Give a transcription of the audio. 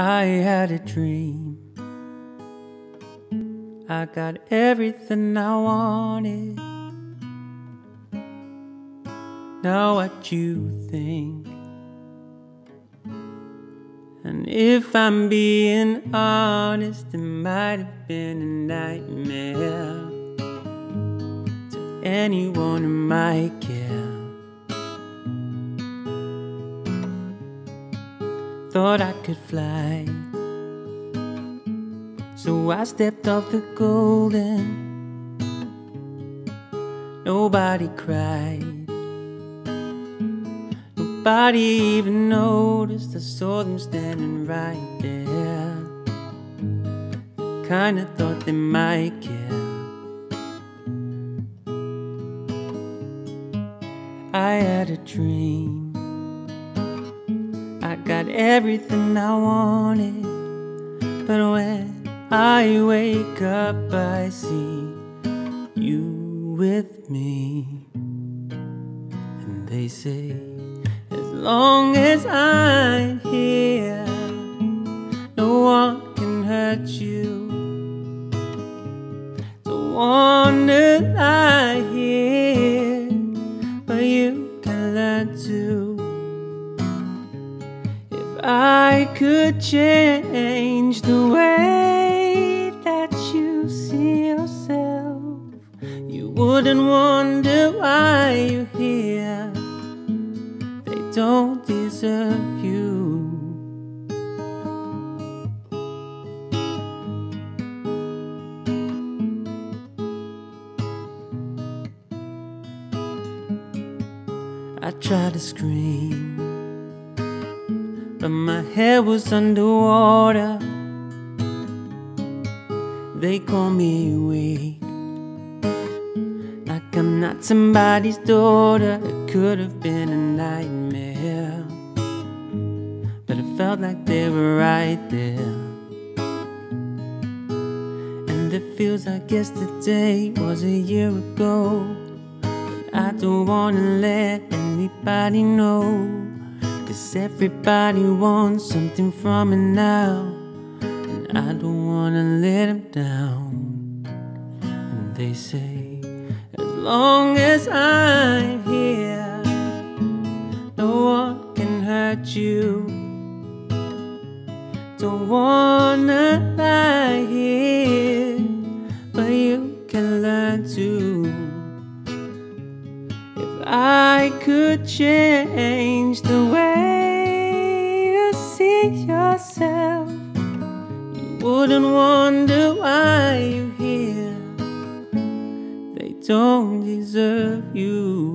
I had a dream. I got everything I wanted. Now, what you think? And if I'm being honest, it might have been a nightmare to anyone who might care. Thought I could fly. So I stepped off the golden. Nobody cried. Nobody even noticed. I saw them standing right there. Kinda thought they might care. I had a dream. I got everything I wanted. But when I wake up, I see you with me. And they say, as long as I'm here, no one can hurt you. Don't wanna lie here, I could change the way that you see yourself, you wouldn't wonder why you're here. They don't deserve you. I tried to scream, but my head was underwater. They call me weak, like I'm not somebody's daughter. It could have been a nightmare, but it felt like they were right there. And it feels like yesterday was a year ago. But I don't wanna let anybody know. Cause everybody wants something from me now. And I don't wanna let them down. And they say, as long as I'm here, no one can hurt you. Don't wanna lie here, but you can learn to. If I could change the way yourself, you wouldn't wonder why you're here. They don't deserve you.